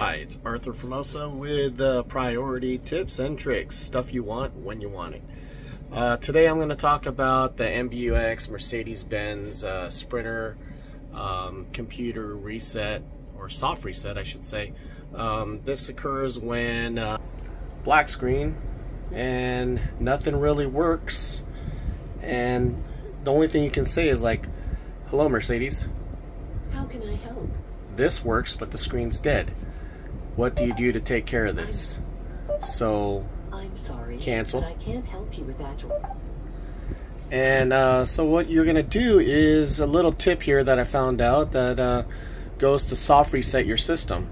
Hi, it's Arthur Formosa with uh, Priority Tips and Tricks. Stuff you want when you want it. Uh, today I'm going to talk about the MBUX Mercedes-Benz uh, Sprinter um, computer reset, or soft reset I should say. Um, this occurs when uh, black screen and nothing really works and the only thing you can say is like, hello Mercedes. How can I help? This works but the screen's dead. What do you do to take care of this? So I'm sorry. Cancel. I can't help you with that. And uh, so what you're gonna do is a little tip here that I found out that uh, goes to soft reset your system.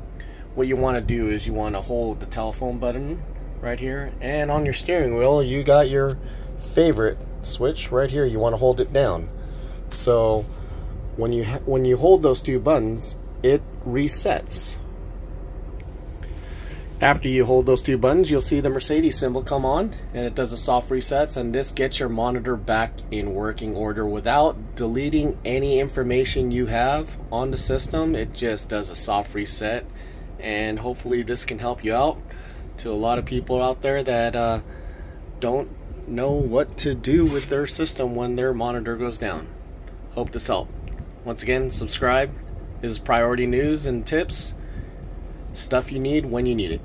What you want to do is you want to hold the telephone button right here, and on your steering wheel you got your favorite switch right here. You want to hold it down. So when you when you hold those two buttons, it resets. After you hold those two buttons, you'll see the Mercedes symbol come on and it does a soft resets and this gets your monitor back in working order without deleting any information you have on the system. It just does a soft reset and hopefully this can help you out to a lot of people out there that uh, don't know what to do with their system when their monitor goes down. Hope this helped. Once again, subscribe. This is Priority News and Tips. Stuff you need when you need it.